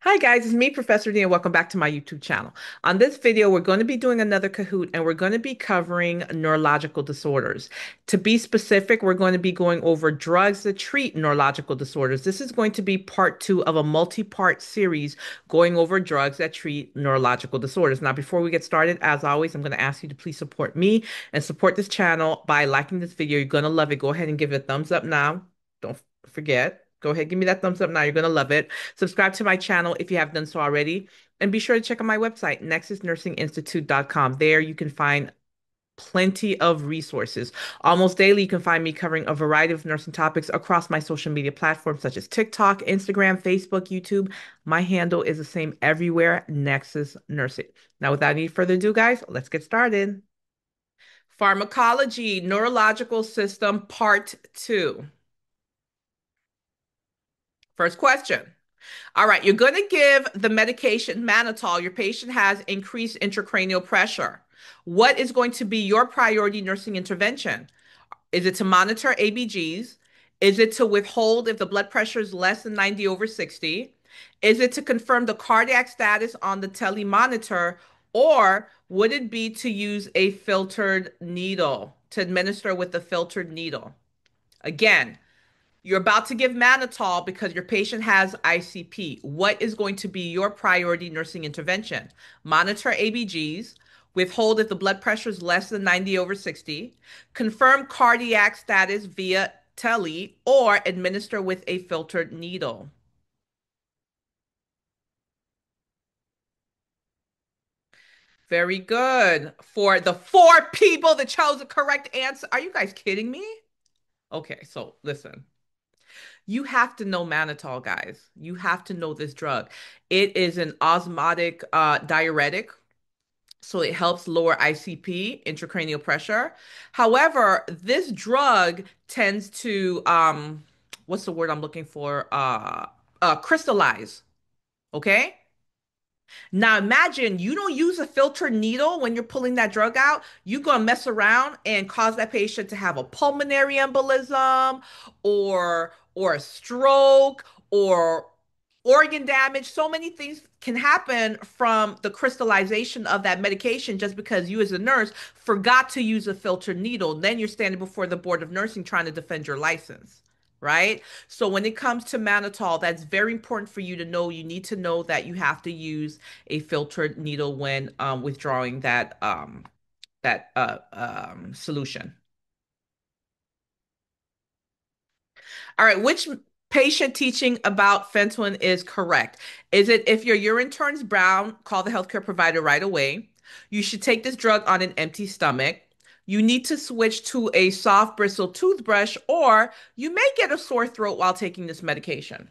Hi guys, it's me, Professor D, and welcome back to my YouTube channel. On this video, we're going to be doing another Kahoot and we're going to be covering neurological disorders. To be specific, we're going to be going over drugs that treat neurological disorders. This is going to be part two of a multi-part series going over drugs that treat neurological disorders. Now, before we get started, as always, I'm going to ask you to please support me and support this channel by liking this video. You're going to love it. Go ahead and give it a thumbs up now. Don't forget. Go ahead, give me that thumbs up now. You're going to love it. Subscribe to my channel if you have done so already. And be sure to check out my website, nexusnursinginstitute.com. There you can find plenty of resources. Almost daily, you can find me covering a variety of nursing topics across my social media platforms such as TikTok, Instagram, Facebook, YouTube. My handle is the same everywhere, Nexus Nursing. Now, without any further ado, guys, let's get started. Pharmacology, Neurological System, Part 2. First question. All right, you're going to give the medication mannitol. Your patient has increased intracranial pressure. What is going to be your priority nursing intervention? Is it to monitor ABGs? Is it to withhold if the blood pressure is less than 90 over 60? Is it to confirm the cardiac status on the telemonitor? Or would it be to use a filtered needle, to administer with a filtered needle? Again, you're about to give mannitol because your patient has ICP. What is going to be your priority nursing intervention? Monitor ABGs, withhold if the blood pressure is less than 90 over 60, confirm cardiac status via tele, or administer with a filtered needle. Very good. For the four people that chose the correct answer. Are you guys kidding me? Okay, so listen. You have to know mannitol, guys. You have to know this drug. It is an osmotic uh, diuretic. So it helps lower ICP, intracranial pressure. However, this drug tends to, um, what's the word I'm looking for? Uh, uh, crystallize. Okay? Now imagine you don't use a filtered needle when you're pulling that drug out. You're gonna mess around and cause that patient to have a pulmonary embolism or or a stroke or organ damage. So many things can happen from the crystallization of that medication just because you as a nurse forgot to use a filtered needle. Then you're standing before the board of nursing trying to defend your license right? So when it comes to mannitol, that's very important for you to know. You need to know that you have to use a filtered needle when um, withdrawing that um, that uh, um, solution. All right, which patient teaching about Phenytoin is correct? Is it if your urine turns brown, call the healthcare provider right away. You should take this drug on an empty stomach you need to switch to a soft bristle toothbrush, or you may get a sore throat while taking this medication.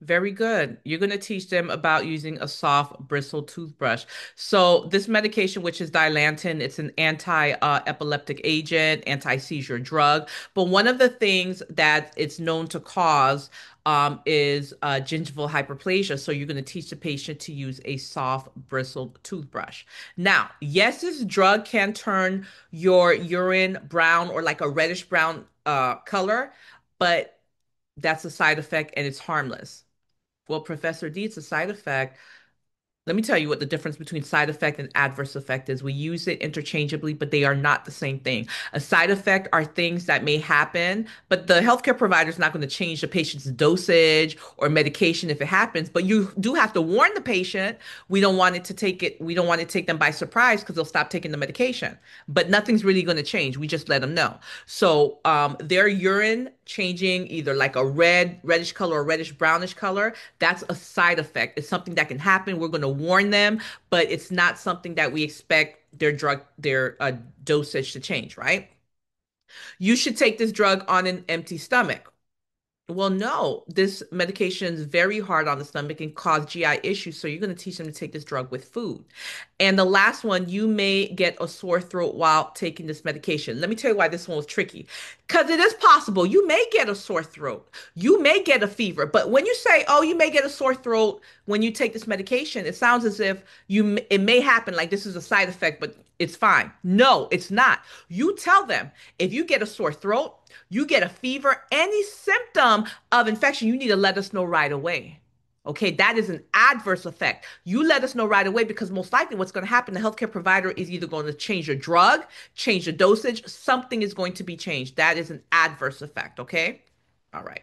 Very good. You're going to teach them about using a soft bristle toothbrush. So this medication, which is Dilantin, it's an anti-epileptic uh, agent, anti-seizure drug. But one of the things that it's known to cause um, is uh, gingival hyperplasia. So you're going to teach the patient to use a soft bristled toothbrush. Now, yes, this drug can turn your urine brown or like a reddish brown uh, color, but that's a side effect and it's harmless. Well, Professor D, it's a side effect. Let me tell you what the difference between side effect and adverse effect is. We use it interchangeably, but they are not the same thing. A side effect are things that may happen, but the healthcare provider is not going to change the patient's dosage or medication if it happens. But you do have to warn the patient. We don't want it to take it. We don't want to take them by surprise because they'll stop taking the medication. But nothing's really going to change. We just let them know. So um, their urine changing either like a red, reddish color or reddish brownish color, that's a side effect. It's something that can happen. We're going to warn them, but it's not something that we expect their drug, their uh, dosage to change, right? You should take this drug on an empty stomach. Well, no, this medication is very hard on the stomach and cause GI issues. So you're going to teach them to take this drug with food. And the last one, you may get a sore throat while taking this medication. Let me tell you why this one was tricky. Because it is possible you may get a sore throat. You may get a fever. But when you say, oh, you may get a sore throat when you take this medication, it sounds as if you it may happen like this is a side effect, but it's fine. No, it's not. You tell them if you get a sore throat, you get a fever, any symptom of infection, you need to let us know right away. Okay, that is an adverse effect. You let us know right away because most likely what's going to happen, the healthcare provider is either going to change your drug, change the dosage, something is going to be changed. That is an adverse effect. Okay, all right.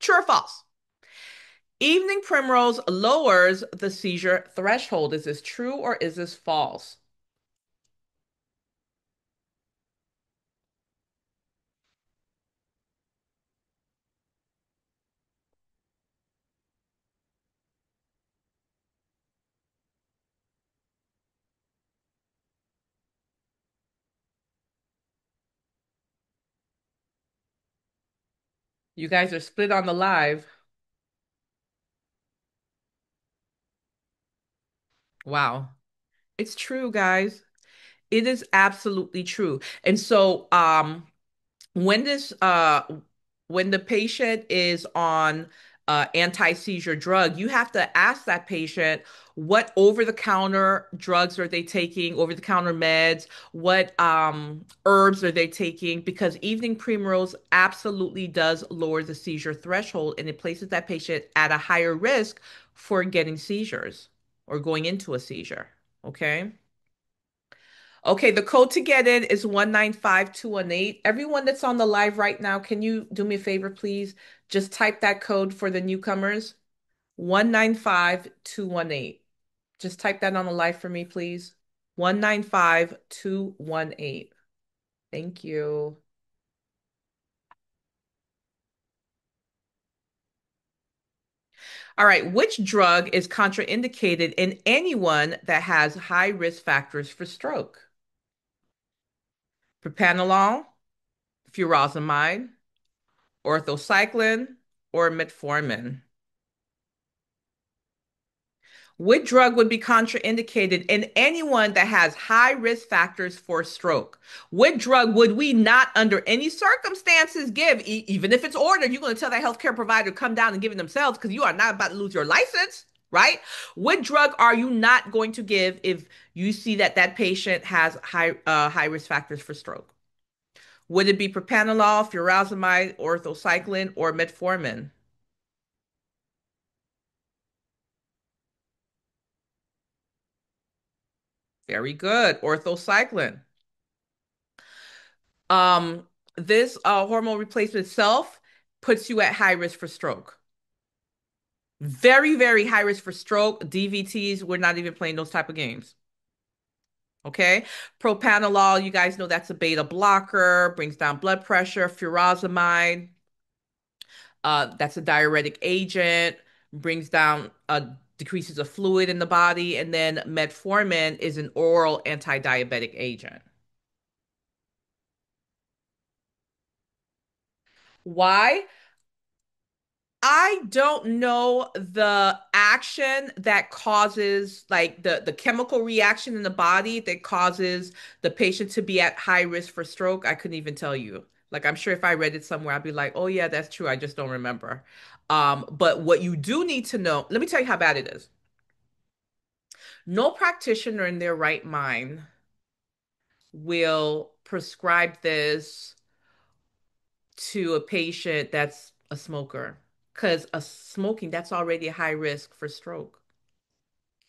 True or false? Evening primrose lowers the seizure threshold. Is this true or is this false? You guys are split on the live. Wow. It's true, guys. It is absolutely true. And so, um, when this uh when the patient is on uh anti-seizure drug, you have to ask that patient what over-the-counter drugs are they taking, over-the-counter meds, what um herbs are they taking, because evening primrose absolutely does lower the seizure threshold and it places that patient at a higher risk for getting seizures or going into a seizure. Okay. Okay, the code to get in is 195218. Everyone that's on the live right now, can you do me a favor, please? Just type that code for the newcomers. 195218. Just type that on the live for me, please. 195218. Thank you. All right, which drug is contraindicated in anyone that has high risk factors for stroke? Propranolol, furosemide, Ortho-Cyclen, or metformin? What drug would be contraindicated in anyone that has high risk factors for stroke? What drug would we not, under any circumstances, give? E even if it's ordered, you're going to tell that healthcare provider come down and give it themselves because you are not about to lose your license, right? What drug are you not going to give if you see that that patient has high uh, high risk factors for stroke? Would it be propranolol, furosemide, Ortho-Cyclen, or metformin? Very good. Ortho-Cyclen. Um, this uh, hormone replacement itself puts you at high risk for stroke. Very, very high risk for stroke. DVTs, we're not even playing those type of games. Okay. Propanolol, you guys know that's a beta blocker, brings down blood pressure. Furosemide, uh, that's a diuretic agent, brings down uh, decreases of fluid in the body. And then metformin is an oral anti-diabetic agent. Why? I don't know the action that causes like the the chemical reaction in the body that causes the patient to be at high risk for stroke. I couldn't even tell you. Like I'm sure if I read it somewhere, I'd be like, "Oh yeah, that's true. I just don't remember." Um, but what you do need to know, let me tell you how bad it is. No practitioner in their right mind will prescribe this to a patient that's a smoker because a smoking that's already a high risk for stroke,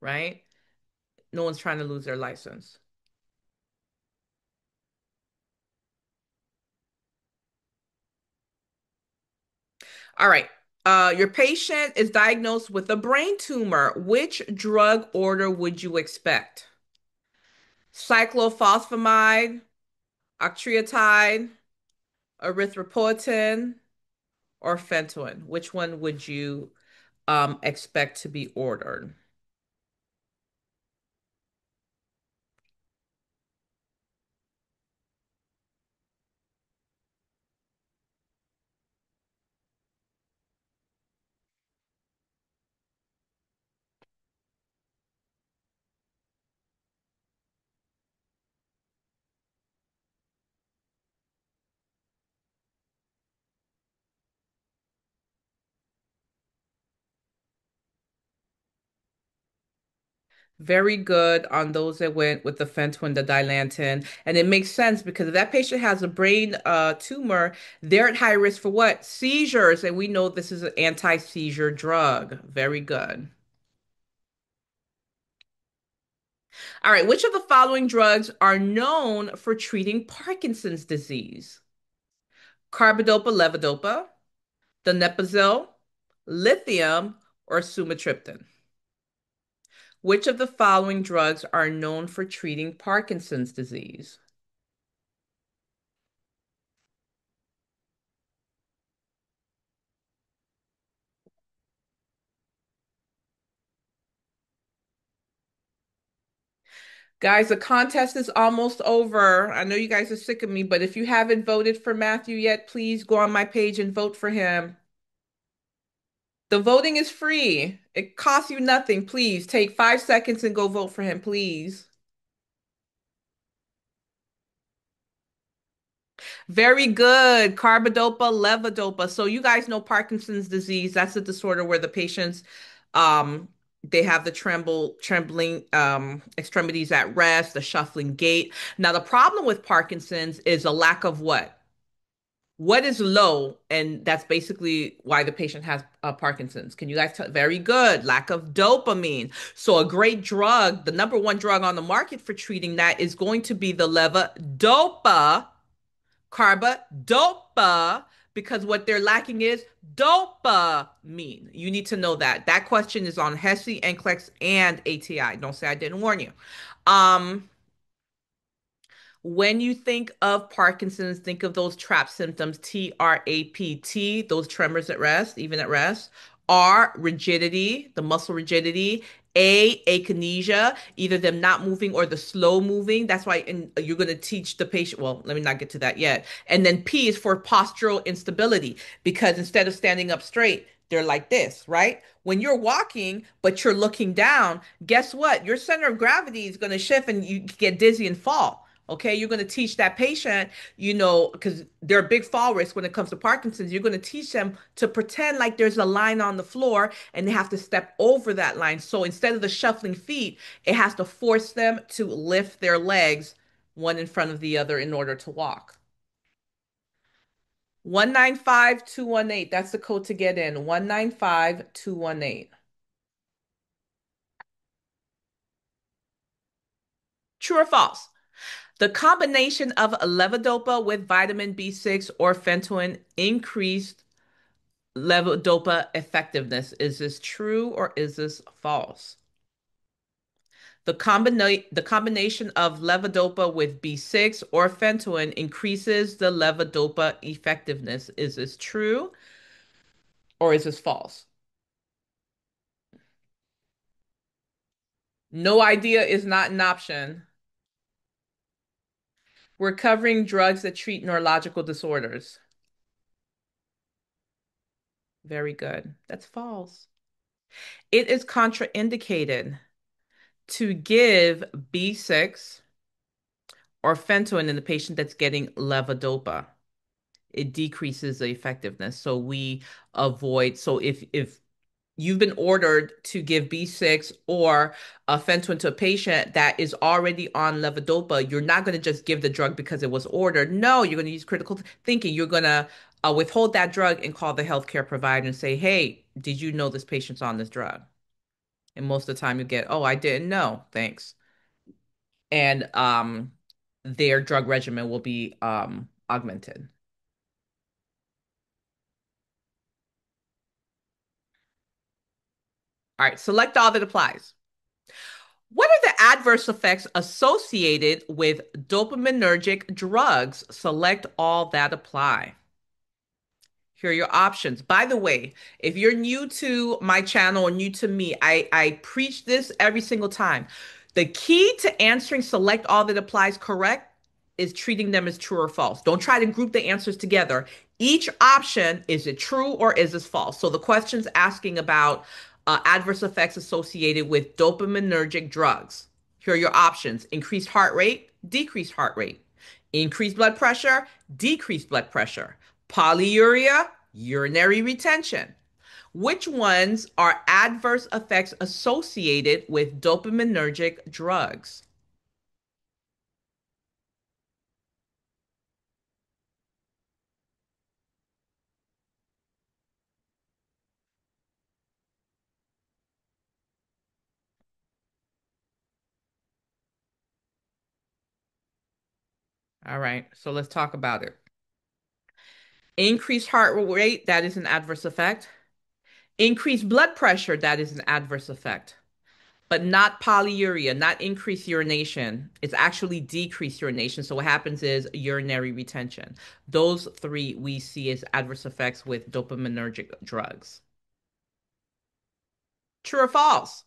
right? No one's trying to lose their license. All right. Uh, your patient is diagnosed with a brain tumor. Which drug order would you expect? Cyclophosphamide, octreotide, erythropoietin, or phenytoin? Which one would you um, expect to be ordered? Very good on those that went with the Phenytoin, the Dilantin. And it makes sense because if that patient has a brain uh, tumor, they're at high risk for what? Seizures. And we know this is an anti-seizure drug. Very good. All right, which of the following drugs are known for treating Parkinson's disease? Carbidopa, levodopa, donepezil, lithium, or sumatriptan? Which of the following drugs are known for treating Parkinson's disease? Guys, the contest is almost over. I know you guys are sick of me, but if you haven't voted for Matthew yet, please go on my page and vote for him. The voting is free. It costs you nothing. Please take five seconds and go vote for him, please. Very good. Carbidopa, levodopa. So you guys know Parkinson's disease. That's a disorder where the patients um they have the tremble trembling um extremities at rest, the shuffling gait. Now the problem with Parkinson's is a lack of what? What is low? And that's basically why the patient has uh, Parkinson's. Can you guys tell? Very good. Lack of dopamine. So a great drug, the number one drug on the market for treating that is going to be the levodopa carbidopa because what they're lacking is dopamine. You need to know that. That question is on HESI, NCLEX, and ATI. Don't say I didn't warn you. Um, when you think of Parkinson's, think of those trap symptoms T R A P T, those tremors at rest, even at rest. R, rigidity, the muscle rigidity. A, akinesia, either them not moving or the slow moving. That's why in, you're going to teach the patient. Well, let me not get to that yet. And then P is for postural instability because instead of standing up straight, they're like this, right? When you're walking, but you're looking down, guess what? Your center of gravity is going to shift and you get dizzy and fall. Okay, you're going to teach that patient, you know, because they're a big fall risk when it comes to Parkinson's. You're going to teach them to pretend like there's a line on the floor and they have to step over that line. So instead of the shuffling feet, it has to force them to lift their legs one in front of the other in order to walk. 195218. That's the code to get in. 195218. True or false? The combination of levodopa with vitamin B6 or phenytoin increased levodopa effectiveness. Is this true or is this false? The, combina the combination of levodopa with B6 or phenytoin increases the levodopa effectiveness. Is this true or is this false? No idea is not an option. We're covering drugs that treat neurological disorders. Very good. That's false. It is contraindicated to give B6 or phenytoin in the patient that's getting levodopa. It decreases the effectiveness. So we avoid, so if if you've been ordered to give B6 or a phenytoin to a patient that is already on levodopa, you're not going to just give the drug because it was ordered. No, you're going to use critical thinking. You're going to uh, withhold that drug and call the healthcare provider and say, hey, did you know this patient's on this drug? And most of the time you get, oh, I didn't know. Thanks. And um, their drug regimen will be um, augmented. All right, select all that applies. What are the adverse effects associated with dopaminergic drugs? Select all that apply. Here are your options. By the way, if you're new to my channel or new to me, I, I preach this every single time. The key to answering select all that applies correct is treating them as true or false. Don't try to group the answers together. Each option, is it true or is this false? So the question's asking about uh, adverse effects associated with dopaminergic drugs. Here are your options increased heart rate, decreased heart rate, increased blood pressure, decreased blood pressure, polyuria, urinary retention. Which ones are adverse effects associated with dopaminergic drugs? All right, so let's talk about it. Increased heart rate, that is an adverse effect. Increased blood pressure, that is an adverse effect. But not polyuria, not increased urination. It's actually decreased urination. So what happens is urinary retention. Those three we see as adverse effects with dopaminergic drugs. True or false?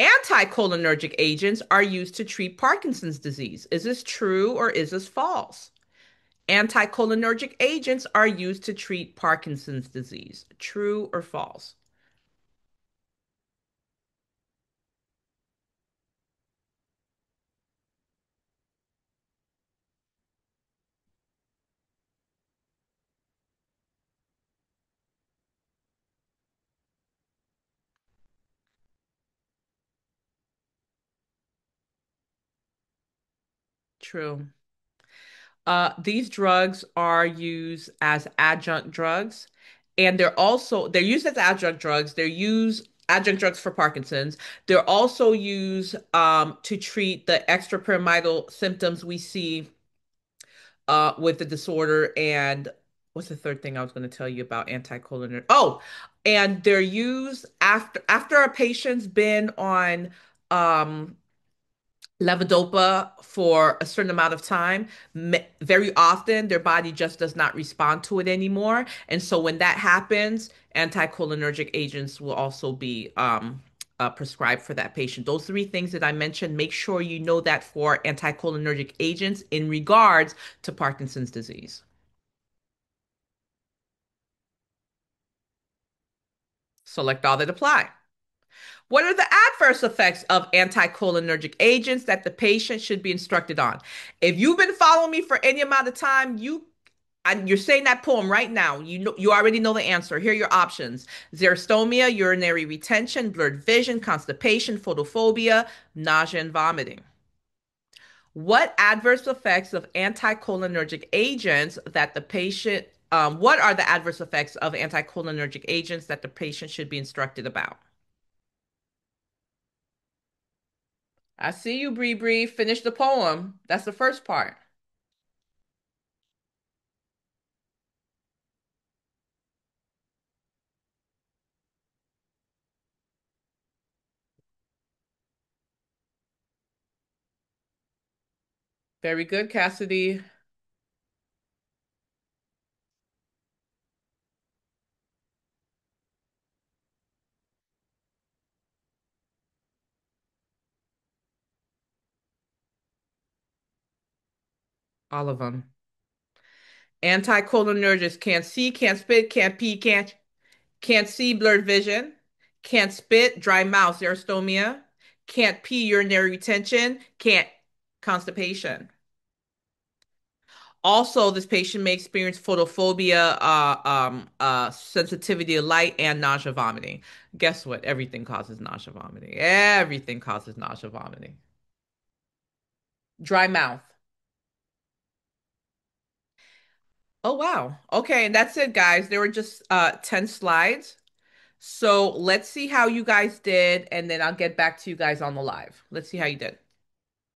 Anticholinergic agents are used to treat Parkinson's disease. Is this true or is this false? Anticholinergic agents are used to treat Parkinson's disease. True or false? True. Uh, these drugs are used as adjunct drugs, and they're also they're used as adjunct drugs. They're used adjunct drugs for Parkinson's. They're also used um, to treat the extrapyramidal symptoms we see uh, with the disorder. And what's the third thing I was going to tell you about anticholinergic? Oh, and they're used after after a patient's been on um, levodopa for a certain amount of time, very often their body just does not respond to it anymore. And so when that happens, anticholinergic agents will also be um, uh, prescribed for that patient. Those three things that I mentioned, make sure you know that for anticholinergic agents in regards to Parkinson's disease. Select all that apply. What are the adverse effects of anticholinergic agents that the patient should be instructed on? If you've been following me for any amount of time, you and you're saying that poem right now. You know you already know the answer. Here are your options: xerostomia, urinary retention, blurred vision, constipation, photophobia, nausea, and vomiting. What adverse effects of anticholinergic agents that the patient um, what are the adverse effects of anticholinergic agents that the patient should be instructed about? I see you, Bree Bree. Finish the poem. That's the first part. Very good, Cassidy. All of them. Anticholinergics can't see, can't spit, can't pee, can't can't see, blurred vision, can't spit, dry mouth, xerostomia, can't pee, urinary retention, can't constipation. Also, this patient may experience photophobia, uh, um, uh, sensitivity to light, and nausea, vomiting. Guess what? Everything causes nausea, vomiting. Everything causes nausea, vomiting. Dry mouth. Oh, wow. Okay, and that's it, guys. There were just uh 10 slides. So let's see how you guys did, and then I'll get back to you guys on the live. Let's see how you did.